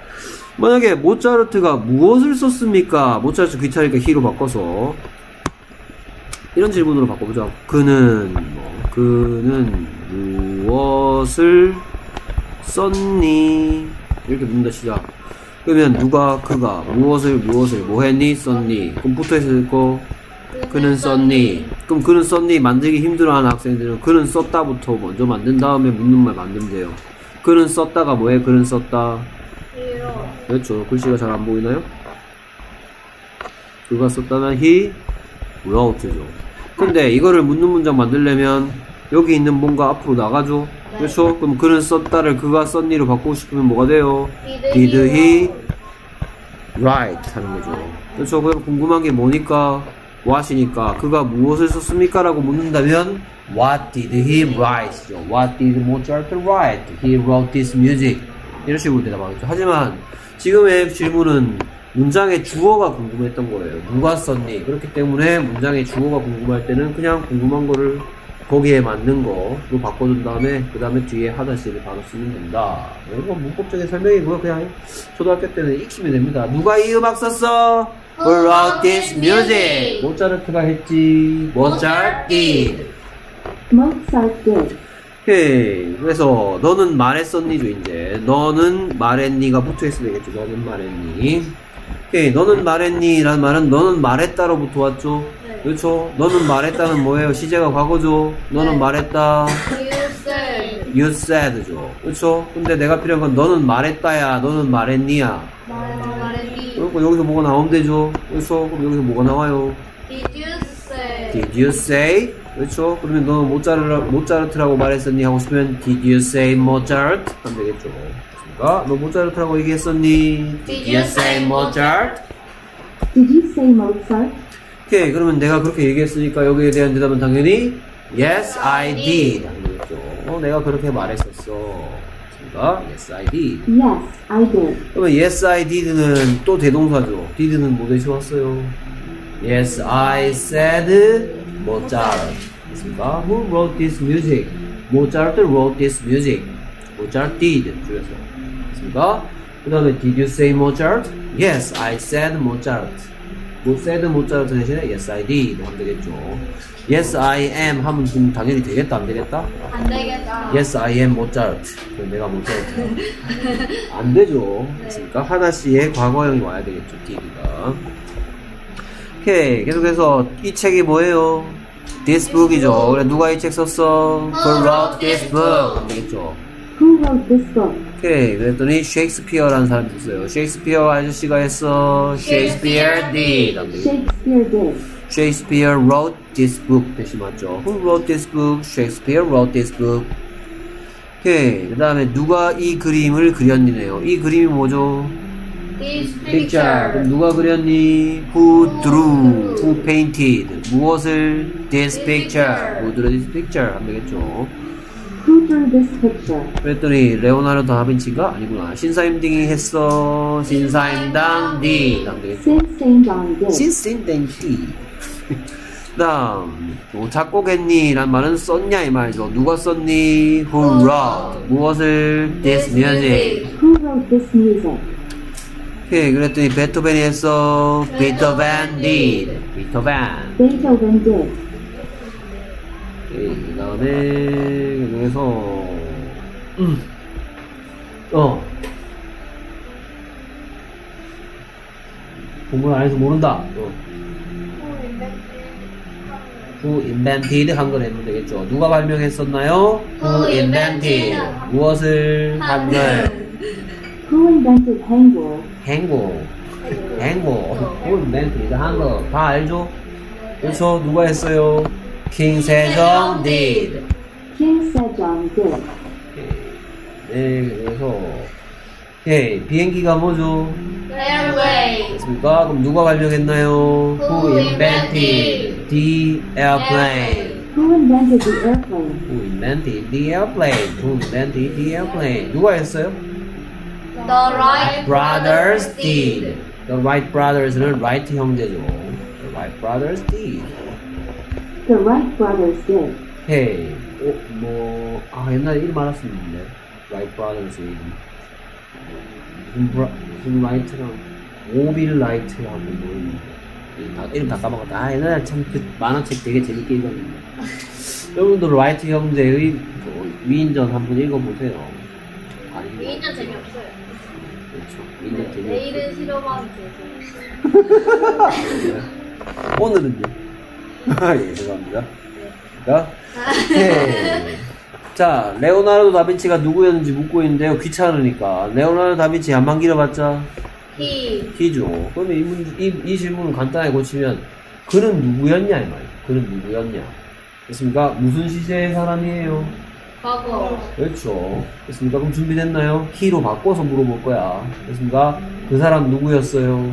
만약에 모차르트가 무엇을 썼습니까? 모차르트 귀찮으니까 히로 바꿔서 이런 질문으로 바꿔보자. 그는 뭐, 그는 무엇을 썼니? 이렇게 묻는다 시작. 그러면 누가 그가 무엇을 무엇을 뭐 했니 썼니? 그럼 붙어 있을 거 그는 썼니? 그럼 그는 썼니? 만들기 힘들어하는 학생들은 그는 썼다부터 먼저 만든 다음에 묻는 말 만들면 돼요. 그는 썼다가 뭐해? 그는 썼다. 그렇죠. 글씨가 잘 안 보이나요? 그가 썼다는 he wrote죠. 근데 이거를 묻는 문장 만들려면 여기 있는 뭔가 앞으로 나가죠. 그렇죠? 그럼 그는 썼다를 그가 썼니로 바꾸고 싶으면 뭐가 돼요? Did he write 하는 거죠. 그렇죠? 그럼 궁금한 게 뭐니까? what이니까 그가 무엇을 썼습니까? 라고 묻는다면 What did he write? 죠. What did Mozart write? He wrote this music. 이런 식으로 대답하겠죠. 하지만 지금의 질문은 문장의 주어가 궁금했던 거예요. 누가 썼니? 그렇기 때문에 문장의 주어가 궁금할 때는 그냥 궁금한 거를 거기에 맞는 거로 바꿔준 다음에 그 다음에 뒤에 하다시를 바로 쓰면 된다. 이건 문법적인 설명이고요. 그냥 초등학교 때는 익히면 됩니다. 누가 이 음악 썼어? Who wrote this music? 모차르트가 했지. Mozart did. 오케이. 그래서 너는 말했었니죠 이제. 너는 말했니가 붙어있어야 되겠죠. 너는 말했니. 오케이. 너는 말했니 라는 말은 너는 말했다로부터 왔죠. 네. 그렇죠. 너는 말했다는 뭐예요? 시제가 과거죠. 너는 네. 말했다. You said. You said죠. 그렇죠. 근데 내가 필요한 건 너는 말했다야. 너는 말했니야. 말했니? 그리고 여기서 뭐가 나오면 되죠. 그렇죠. 그럼 여기서 뭐가 나와요? Did you? Did you say? 그렇죠. 그러면 너는 모차르, 모차르트라고 말했었니? 하고 싶으면 Did you say Mozart? 하면 되겠죠. 그러니까 너 모차르트라고 얘기했었니? Did you say Mozart? Did you say Mozart? 오케이. 그러면 내가 그렇게 얘기했으니까 여기에 대한 대답은 당연히 Yes, I did. 하면 되겠죠. 어, 내가 그렇게 말했었어. 그러니까 Yes, I did. Yes, I did. 그러면 yes I did는 또 대동사죠. did는 뭐 대시 왔어요? Yes I said Mozart. 됐습니까? Who wrote this music? Mozart wrote this music. Mozart did. 줄여서. 됐습니까? 그 다음에 Did you say Mozart? Yes, I said Mozart. 뭐 said Mozart 대신에 Yes, I did 하면 되겠죠. Yes, I am 하면 그럼 당연히 되겠다 안 되겠다? 안 되겠다. Yes, I am Mozart. 그럼 내가 Mozart. 안 되죠. 그러니까 하나씩의 과거형이 와야 되겠죠. did가. 오케이. 계속해서 이 책이 뭐예요? This book이죠. 그래 누가 이 책 썼어? Who wrote this book? 안 되겠죠. Who wrote this book? 오케이. 그랬더니 셰익스피어라는 사람이 있어요. 셰익스피어 아저씨가 했어. Shakespeare did. Shakespeare did. Shakespeare wrote this book 대시 맞죠? Who wrote this book? Shakespeare wrote this book. 오케이. 그 다음에 누가 이 그림을 그렸니네요. 이 그림이 뭐죠? This picture. 그럼 누가 그렸니? Who drew? Who painted? 무엇을? This picture. Who drew this picture? 하면 되겠죠. Who drew this picture? 그랬더니 레오나르도 다빈치가 아니구나. 신사임당이 했어. 신사임당 D. 하면 되겠죠. John did. 신사임당 D. 그다음 뭐 작곡했니? 란 말은 썼냐 이 말이죠. 누가 썼니? Who wrote? 무엇을? This music. Who wrote this music? 오케이, 그랬더니 베토벤이 했어. 베토벤 did. 베토벤. Beethoven did. 오케이, 그 다음에 그래서 음. 어 공부를 안 해서 모른다. 어. Who invented 한글 해면 되겠죠. 누가 발명했었나요? Who invented. 무엇을 한글 Who invented Hangul? 행고 행고 Who invented 한글 다 알죠? 그렇죠. 누가 했어요? 킹 세종 did. King Sejong did. 네, 그래서 예, 비행기가 뭐죠? Airway. 됐습니까? 그럼 누가 발명했나요? Who invented the airplane? Who invented the airplane? Who invented the airplane? Who invented the airplane? 누가 했어요? The Wright Brothers did. The Wright Brothers는 Wright 형제죠. The Wright Brothers did. The Wright brothers did. Hey, 어, 뭐, 아, 옛날에 이름 알았었는데. Wright brothers in 무슨 브라, 무슨 라이트랑 오빌 라이트라고 뭐 있는데 이 다- 이름 다 까먹었다. 아 옛날에 참 그 만화책 되게 재밌게 읽었는데 여러분들 라이트 형제의 그 위인전 한번 읽어보세요. 위인전 재미 내일은 실험하면 되죠. 오늘은요? 예, 죄송합니다. 자, 네. 자, 레오나르도 다빈치가 누구였는지 묻고 있는데요. 귀찮으니까. 레오나르도 다빈치 한번 길어봤자 히, 키죠. 그러면 이, 문, 이, 이 질문을 간단하게 고치면 그는 누구였냐 이 말이에요. 그는 누구였냐. 됐습니까? 무슨 시대의 사람이에요? 과거, 그렇죠. 됐습니까? 그럼 준비됐나요? 키로 바꿔서 물어볼 거야. 됐습니까? 그 사람 누구였어요?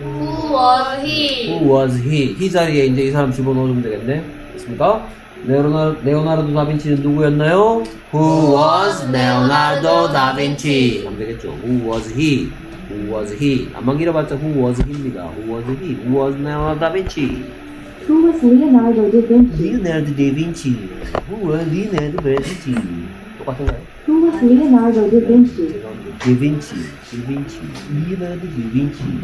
who was he? Who was he? he 자리에 이제 이 사람 집어넣어주면 되겠네. 됐습니까? 레오나르, 레오나르도 다빈치는 누구였나요? Who was Leonardo da Vinci? 하면 되겠죠. Who was he? Who was he? 안만 길어봤자 Who was he입니다. Who was he? Who was Leonardo da Vinci? Who was Leonardo da Vinci? Leonardo da Vinci. Who was Leonardo da Vinci? 똑같은가요? Who was Leonardo da Vinci? Da Vinci. Da Vinci. Leonardo da Vinci.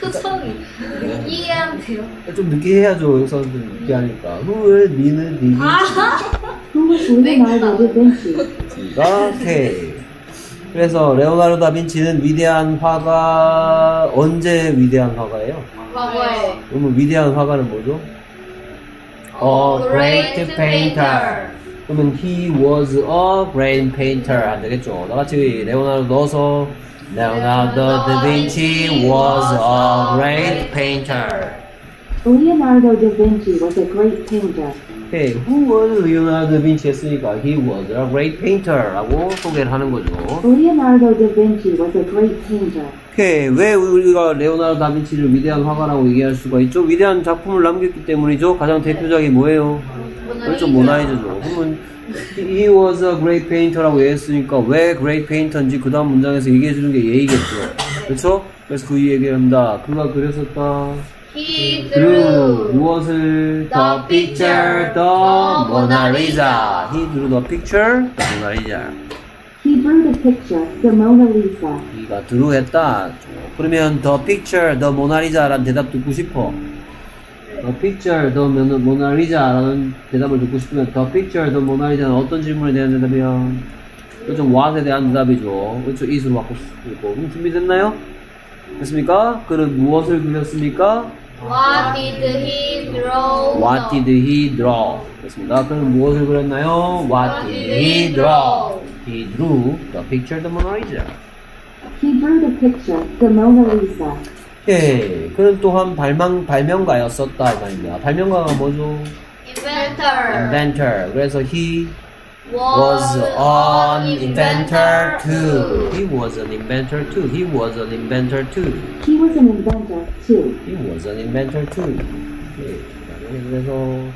표정이 이해하면 돼요. 좀 늦게 해야죠. 여기서는 늦게 하니까. Who was Leonardo da Vinci? Who was Leonardo da Vinci? 가 오케이. 그래서 레오나르도 다빈치는 위대한 화가 언제 위대한 화가예요? 과거에 그러면 위대한 화가는 뭐죠? A great painter. 그러면 he was a great painter 안 되겠죠? 나같이 레오나르도 넣어서 레오나르도 다빈치 was a great painter. Leonardo da Vinci was a great painter. 오케이, who was 레오나르도 다빈치 했으니까 he was a great painter라고 소개를 하는 거죠. Leonardo da Vinci was a great painter. 오케이. 왜 우리가 레오나르도 다빈치를 위대한 화가라고 얘기할 수가 있죠? 위대한 작품을 남겼기 때문이죠. 가장 대표작이 뭐예요? 그렇죠. 모나리자죠. 그러면 he was a great painter라고 얘기했으니까 왜 great painter인지 그 다음 문장에서 얘기해 주는 게 예의겠죠. 그렇죠? 그래서 그 얘기를 합니다. 그가 그렸었다. He drew drew 무엇을 the picture the Mona Lisa. He drew the picture the Mona Lisa. He drew the picture, the Mona Lisa. 이가 드루했다. 그러면 the picture, the Mona Lisa라는 대답 듣고 싶어. the picture, the Mon- Mona Lisa라는 대답을 듣고 싶으면 the picture, the Mona Lisa는 어떤 질문에 대한 대답이야? 그렇죠. what에 대한 대답이죠. 그렇죠. is로 바꿀 수 있고. 그럼 준비됐나요? 됐습니까? 그는 무엇을 그렸습니까? What did he draw What did he draw? 됐습니다. 그는 무엇을 그렸나요? What did he draw? He drew the picture, the Mona Lisa. He drew the picture, the Mona Lisa. 예, 그는 또한 발명, 발명가였었다 이 말입니다. 발명가가 뭐죠? inventor inventor. 그래서 he was an inventor too. He was an inventor too. He was an inventor too. He was an inventor, too. He was an inventor too. 예, 그래서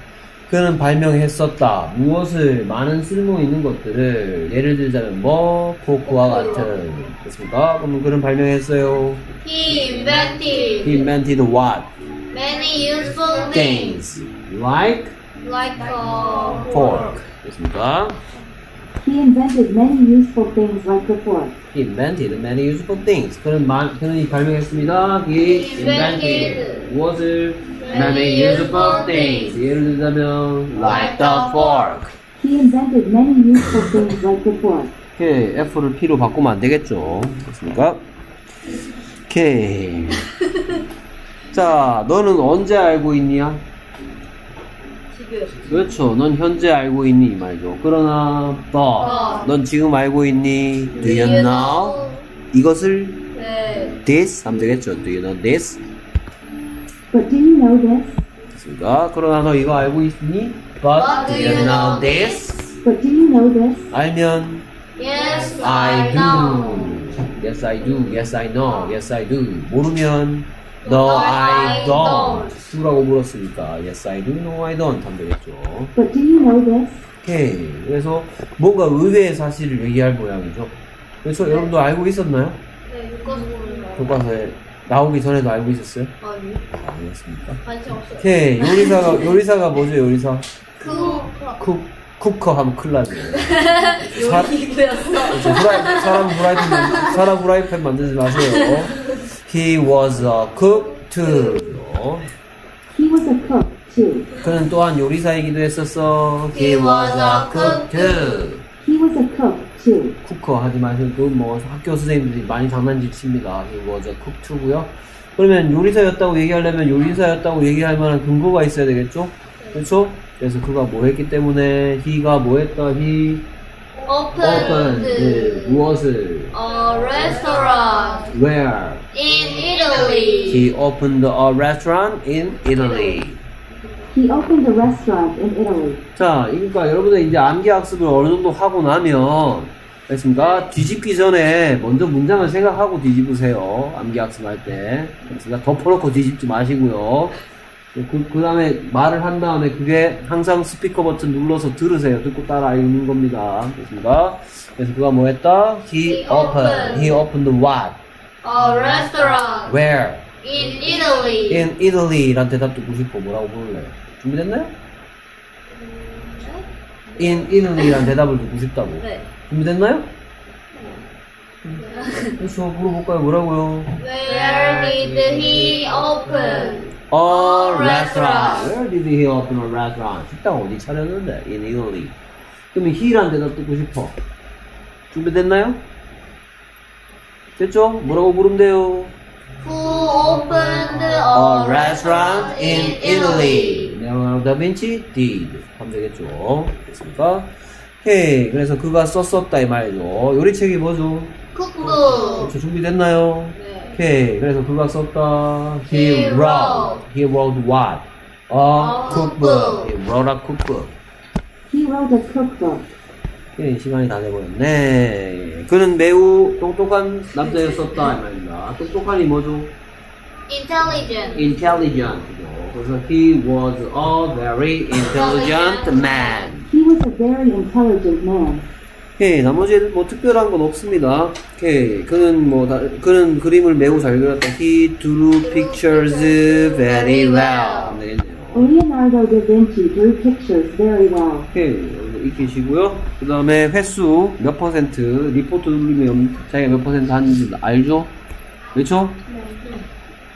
그는 발명했었다. 무엇을 많은 쓸모 있는 것들을 예를 들자면 뭐 포크와 같은 됐습니까? 그러면 그는 발명했어요. he invented He invented what? many useful things Things like like a fork. 됐습니까? He invented many useful things like the fork. He invented many useful things. 그는 만, 그는 발명했습니다. He invented 무엇을 many useful things. 예를 들자면 like the fork. He invented many useful things like the fork. 오케이, F를 P로 바꾸면 안 되겠죠. 됐습니까? 오케이. 자, 너는 언제 알고 있냐? 그렇죠. 넌 현재 알고 있니? 이 말이죠. 그러나, 너, 넌 지금 알고 있니? Do you know? 이것을 네 this 하면 되겠죠. Do you know this? But do you know this? 됐습니까? 그러나 너 이거 알고 있니? But do you know this? But do you know this? 알면 yes I I know do. Yes, I do. Yes, I know. Yes, I do. 모르면 No, I don't. do라고 물었으니까 Yes, I do. No, I don't 하면 되겠죠. But do you know this? 오케이. 그래서 뭔가 의외의 사실을 얘기할 모양이죠. 그래서 여러분도 알고 있었나요? 네 교과서 교과서에 나오기 전에도 알고 있었어요? 아니 아니었습니까? 관심 없어요 오케이. 요리사가 요리사가 뭐죠? 요리사? 그 쿡. 쿠커 하면 큰일 나죠. 사- 요리구였어. 사람 후라이팬 만- 사람 후라이팬 만들지 마세요. He was a cook too. He was a cook, too. 그는 또한 요리사이기도 했었어. He was a cook too. He was a cook, too. 쿠커 하지 마시고 뭐 학교 선생님들이 많이 장난질 칩니다. He was a cook too고요. 그러면 요리사였다고 얘기하려면 요리사였다고 얘기할 만한 근거가 있어야 되겠죠? 그렇죠? 그래서 그가 뭐 했기 때문에 he가 뭐 했다? he opened 네, 무엇을 a restaurant where in Italy. he opened a restaurant in Italy. He opened a restaurant in Italy. 자, 그러니까 여러분들 이제 암기 학습을 어느 정도 하고 나면 됐습니까? 뒤집기 전에 먼저 문장을 생각하고 뒤집으세요. 암기 학습할 때. 됐습니까? 덮어놓고 뒤집지 마시고요. 그, 그 다음에 말을 한 다음에 그게 항상 스피커 버튼 눌러서 들으세요. 듣고 따라 읽는 겁니다. 됐습니까? 그래서 그가 뭐 했다? He opened. He opened what? A restaurant Where? in Italy. In Italy. 란 대답 듣고 싶어. 뭐라고 부를래요? 준비됐나요? In Italy. 란 대답을 듣고 싶다고. 네. 준비됐나요? 그렇죠. 물어볼까요? 뭐라고요? Where did he open? A restaurant. Where did he open a restaurant? 식당 어디 차렸는데? In Italy. 그러면 he란 대답 듣고 싶어. 준비됐나요? 됐죠? 뭐라고 부르면 돼요? Who opened a, restaurant in Italy. 레오나르도 다빈치 did. 하면 되겠죠. 됐습니까? 오케이. 그래서 그가 썼었다 이 말이죠. 요리책이 뭐죠? cookbook. 그렇죠. 준비됐나요? 네. 오케이. 그래서 그가 썼다. He He wrote. wrote. He wrote what? A cookbook. He wrote a cookbook. He wrote a cookbook. 오케이. 시간이 다 돼버렸네. 그는 매우 똑똑한 남자였었다. 이 말입니다. 똑똑한이 뭐죠? Intelligent. Intelligent죠. 그래서 he was a very intelligent man. He was a very intelligent man. 오케이. 나머지 뭐 특별한 건 없습니다. 오케이. 그는 뭐, 다, 그는 그림을 매우 잘 그렸다. He drew pictures very well. 되겠네요. Leonardo da Vinci drew pictures very well. 오케이. 여기서 익히시고요. 그 다음에 횟수 몇 퍼센트, 리포트 누르면 자기가 몇 퍼센트 하는지 알죠? 그렇죠?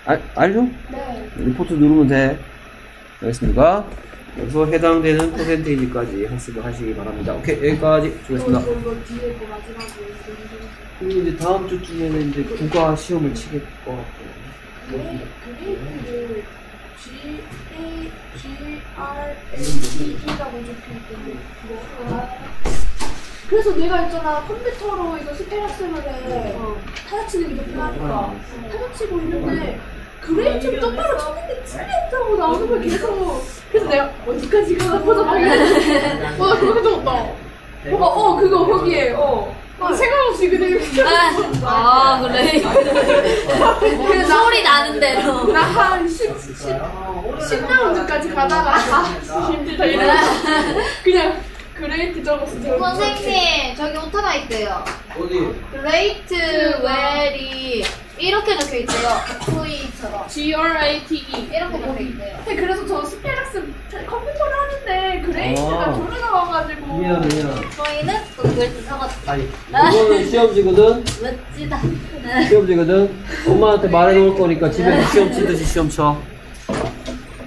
알, 알죠? 네. 리포트 누르면 돼. 알겠습니까? 그래서 해당되는 퍼센테이지까지 학습을 하시기 바랍니다. 오케이, 여기까지 뒤에 거 마지막으로 그리고 이제 다음 주쯤에는 이제 국가 시험을 될것 같아요. great를 G A G R A T E라고 적혀있던데 그래서 내가 있잖아 컴퓨터로 이거 spell 학습을 해 타자치는 게더 편하니까. 타자치고 있는데 great를 똑바로 쳤는데 틀렸다고 나오는 걸 계속 그래서 내가 어디까지 가나 보자 막 이랬는데 와 그거 적었다 봐봐 어 그거 거기에 어. 생각 없이 그냥 이렇게 아, 그래. 그 소리 나는 대로. 나한 10, 10, 10라운드까지 가다가 아 힘들다 이러면서 그냥 great 적었어 적었어. 선생님, 저기 오타가 있대요. 어디? Great, very 이렇게 적혀 있대요. V처럼 G R A T E 이렇게 적혀 있대요. 근데 그래서 저 spell학습 컴퓨터를 하는데 great가 아. 졸로 나와가지고 미안, 미안. 저희는 또 그걸 적었죠. 아니, 이거는 시험지거든? 멋지다. 시험지거든? 엄마한테 말해놓을 거니까 집에서 시험 치듯이 시험 쳐.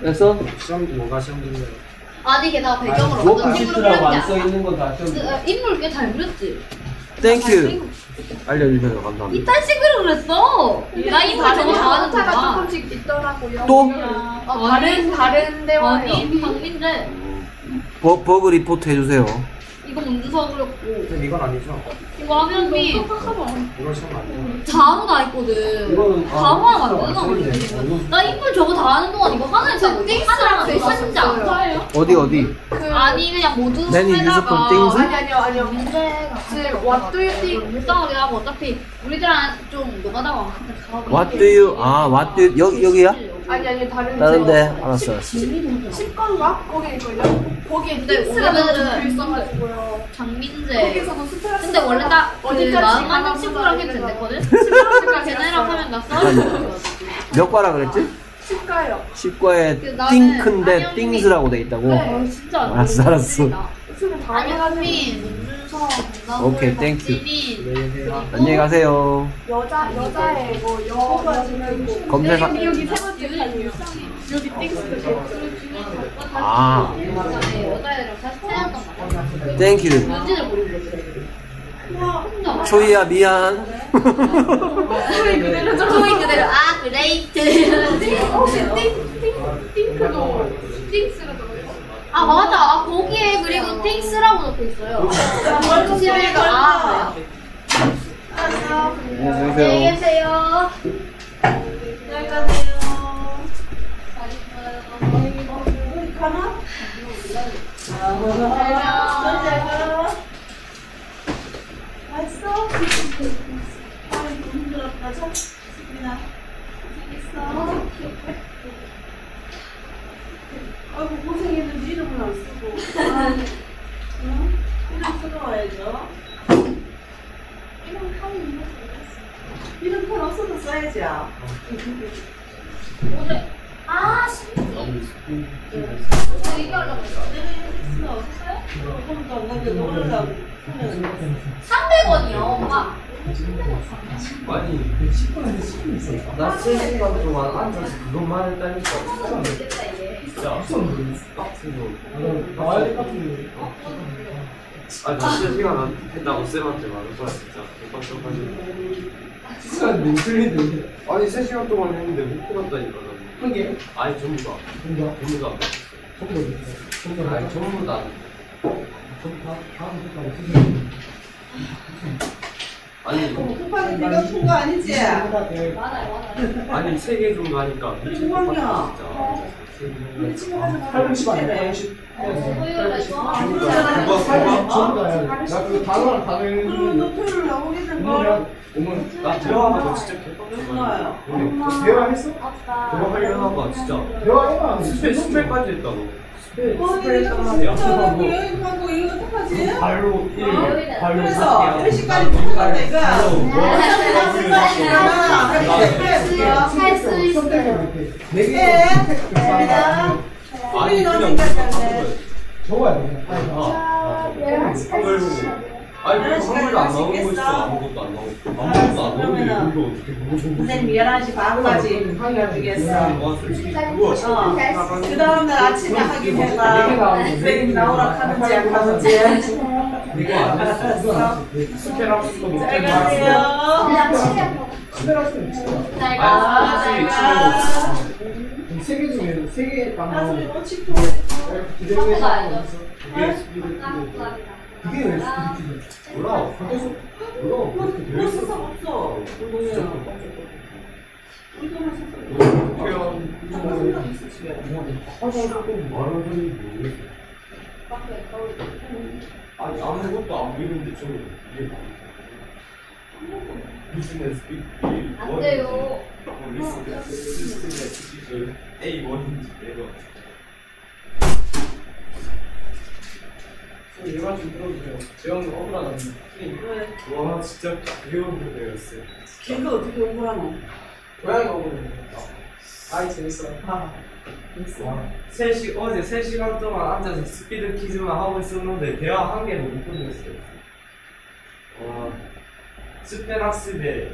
그래서? 시험 뭐가 시험 듣는 아니 게다가 배경으로 워크 어떤 식으로 시트라고 안 그렸지? 써있는 건다 시험. 그, 어, 인물 꽤 잘 그렸지? 땡큐. 알려주셔서 감사합니다. 이딴 식으로 그랬어. 나 인물 저거 다 하는 거야. 조금씩 있더라고요 또? 어, 다른 다른 대화요 아니. 버, 버그 리포트 해주세요. 이거 문두서 그렸고, 근데 이건 아니죠? 이건 시험 아니죠? 자로 아, 자로 하나 안. 거지. 나 인물 저거 다 하는 동안 이거 하나 했다고. 하나랑 그 한장. 어디, 어디? 그 아니, 그냥 use it for things? 아니 아니요 아니요 문제가. 그 what do you think 물덩어리 하고 어차피 우리들랑 좀 노가다가. What do you, 아, what do you, 여기, 여기야? 아니 아니 다른 다른데? 저 알았어, 알았어. 10건가? 거기일걸요? 거기에 근데 오늘은- 적혀 있어가지고요 장민재. 거기서도 스트레스 근데 원래 딱그 어디까지 마음 맞는 친구랑 해도? 이래서. 걔네랑 하면 나 잠깐만. 싸우고 몇 과라 그랬지? 십가요 그 10과에 나는 띵크인데 띵스라고 돼 있다고? 어, 진짜 알았어, 알았어. 유튜브 다 아니 해가지고 오케이, 땡큐. 박지민 안녕히 가세요. 여자 여자의 뭐 영어가 지금 검색하- 여기 세 번째 칸이요. 여기 있고. 아. 네, 여자애랑 다시 태어났단 말이야. Thank you. 뭔지를 모르겠어. 혼자. 초이야 미안. 소리 그대로 좀. 소리 그대로 아 great. 혹시 띵 think도 things가 들어있어? 아 맞아. 아 거기에 그리고 things라고 적혀 있어요. things가 아. 안녕히 안녕하세요. 계세요. 안녕히 가세요. 우리 가나? 맛있어? 아이 힘들었다. 자, 수빈아. 고생했어. 아이고 고생했는지 이름을 안 쓰고. 아, 응? 이름 써와야죠. 이름 칸이 있는 이름 칸 없어도 써야지. 아 진짜. 얘기하려고 했어. 그럼 또 나한테 놀으라고. 300원이요, 엄마. 아니 10분에 10분 있었다 나 3시간 동안 앉아서 그것만 했다니까 모르겠다 이게. 진짜 빡세고 나와야 될것 같은데. 아나 3시간 안 했다고 쌤한테 거야 진짜 빡빡하지 진짜 맹틀리는데. 아니 3시간 동안 했는데 못 끝났다니까 한 개? 아니 전부 다? 전부 다 전부 다 됐어. 전부 다. 아니 전부 다 전부 다. 다음 쓰시면. 아니 급하게 네가 푼거 아니지? 맞아요, 맞아요. 아니 3개 정도 하니까 미친 가서 80 아니야? 네 80. 토요일에 이거 그거 그거 전부 다야. 나 그거 단어랑 단어 그럼 했는데. 너 토요일 나오겠는 걸? 오늘 오늘 나 대화하다가 진짜 개빡쳐 엄마요. 근데 대화했어? 아빠. 대화 하려다가 진짜 대화해봐. 스페 스페까지 했다고 어, 했단 진짜 나 여행 가고 이거 어떡하지? 발로 1 발로 그래서 4 3시까지 못 간다 이거야. 할수 있어. 네 개. 네. 아니 우리 너무 돼. 아, 그리고 아니 그리고 선물도 안 나오는 거 있어? 아무것도 안 나오고. 아무것도 안 나오는데 선생님 11시 반까지 해주겠어. 와 솔직히 그거 어. 그 다음날 아침에 확인해봐. 선생님 나오라 하는지 안 하는지. 이거 안 했어. 스페락스도 못 가세요. 스페라스는. 잘 아, 가. 세개 중에 세개 치고. 기대해 가야죠. 그게 스피드 왜 스피드? 몰라 바뀌었어 몰라 뭐 세상 없어. 진짜 모르겠어 아니 아무것도 안 보이는데 저는 이게 비즈니스 빅안 돼요. 리스트 A1인지 내가 얘가 좀 들어주세요. 재영이 억울하다. 왜? 와 진짜 배운 무대였어요 걔가 어떻게 억울하노? 고양이가 억울해. 아이 재밌어. 하하. 와 3시, 어제 3시간 동안 앉아서 스피드 퀴즈만 하고 있었는데 대화 한 개도 못 끝냈어요 와 스페락스대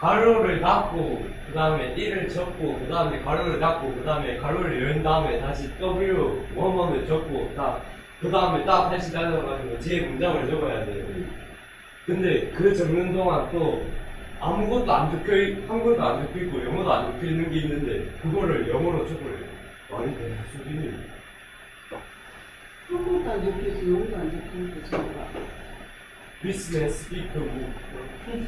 가로를 닫고 그 다음에 1을 적고 그 다음에 가로를 닫고 그 다음에 가로를 연 다음에 다시 W 원원을 적고 딱 그 다음에 딱 다시 닫아가지고 제 문장을 적어야 돼요 근데 그 적는 동안 또 아무것도 안 적혀 있, 한글도 안 적혀 있고 영어도 안 적혀 있는 게 있는데 그거를 영어로 적어요 말이 되는 수준이. 한국도 안 적혀있고 영어도 안 적혀있고 진짜. 비즈니스 스피커 뭐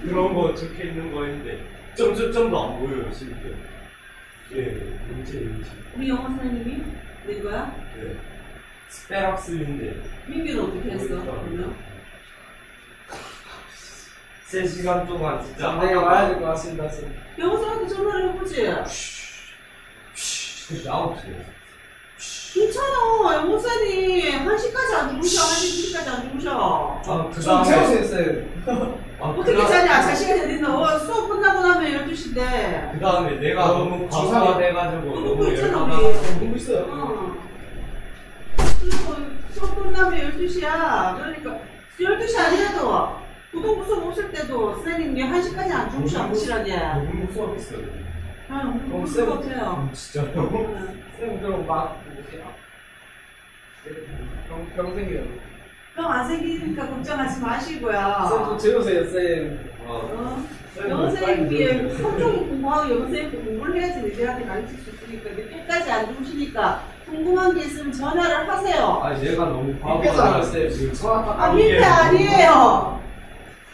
그런 거 적혀 있는 거인데 점점점도 안 보여요 실제. 예 문제인지 우리 영어 선생님이 낸 거야? 네 스페락스인데 민규는 어떻게 했어? 그러면? 3시간 동안 진짜 내가 와야 될 것 같습니다. 쌤. 영어 선생님한테 전화를 해보지. 그치 9시에 괜찮아. 선생님 1시까지 안 주무셔. 1시, 2시까지 안 주무셔. 아그 좀 재우세요, 다음에 쌤. 아, 그 어떻게 다음- 자냐? 잘 시간이 어딨나? 어, 수업 끝나고 나면 12시인데. 그 다음에 내가 어, 너무 과부하 돼가지고 어, 너무 그거 있잖아, 열받아 우리. 공부 있어요. 어. 끝나 끝나면 12시야. 그러니까 12시 아니라도 고등부 수업 없을 때도 선생님이 1시까지 안 주무셔 확실하게. 너무 있어요. 아, 너무 어, 무서워 같아요. 진짜요? 쌤 그럼 막 뭐지? 병, 병 생겨요. 그럼 안 생기니까 걱정하지 마시고요. 쌤좀 재우세요 쌤. 어? 영어 선생님이 성적이 공부하고 선생님도 공부를 해야지 애들한테 가르칠 수 있으니까 근데 끝까지 안 주무시니까 궁금한 게 있으면 전화를 하세요. 아 얘가 너무 빗배잖아 쌤. 지금 전화 아, 민폐 아니에요.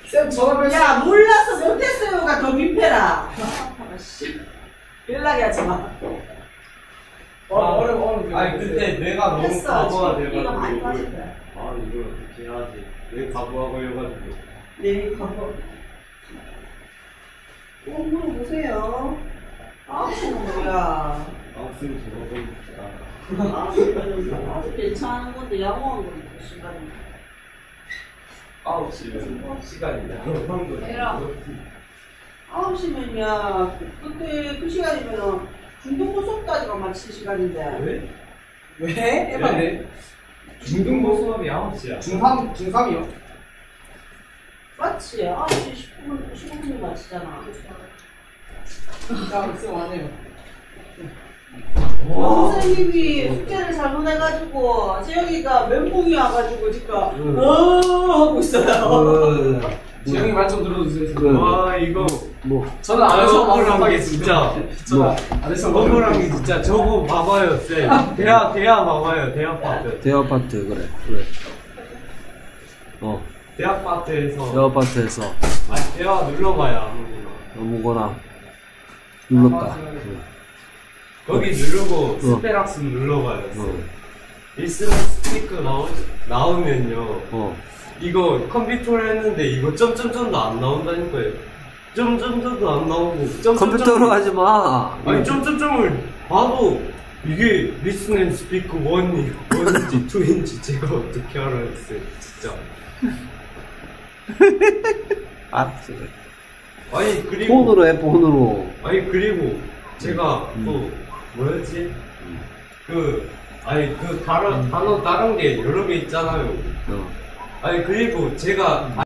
쌤 전화 뺐어. 야, 몰라서 못했어요가 더 민폐라. 아씨. 연락이 하지 마. 어, 얼음 얼음. 아니 그때 내가 너무 했어. 바보가 지금 이거 많이 돼가지고 빠질 거야. 아 이걸 어떻게 해야지 내 바보가 걸려가지고 네, 가보. 꼭 물어보세요. 아무튼 뭐야. 아무튼 저거 아무튼 아주 괜찮은 건데 양호한 건데 시간이. 아홉 시면 시간이냐 에라. 9시면 야 그때 그 시간이면은 중등부 수업까지가 마칠 시간인데. 왜? 왜? 에바 네. 중등부 수업이 아홉 시야 중3 중3이요? 맞지? 9시 10분, 15분에 마치잖아. 자, 쌤 왔네요. 선생님이 숙제를 잘못해가지고 재영이가 멘붕이 와가지고 지금 어 하고 있어요. 재영이 말 좀 들어주세요. 그- 와 이거 뭐 저는 안 해서 억울한 게 진짜. 저는 안 해서 억울한 게 진짜 저거 봐봐요 쌤. 대화 대화 봐봐요 대화 파트. 대화 파트 그래. 그래. 어. 대화 파트에서. 대화 파트에서. 아 대화 눌러봐요 아무거나. 아무거나. 눌렀다. 응. 거기 누르고 spell 학습 눌러봐요. 어. listen speak가 나오, 나오면요. 어. 이거 컴퓨터로 했는데 이거 점점점도 안 나온다니까요. 점점점도 안 나오고 점점점 컴퓨터로 하지 마. 아니 점점점을 봐도 이게 listen and speak one이 one인지 two인지 제가 어떻게 알아냈어요 진짜. 알았어 아니 그리고 폰으로 해 폰으로. 아니 그리고 제가 또 뭐였지? 그 아니 그 다른 단어 다른 게 여러 개 있잖아요. 어. 아니 그리고 제가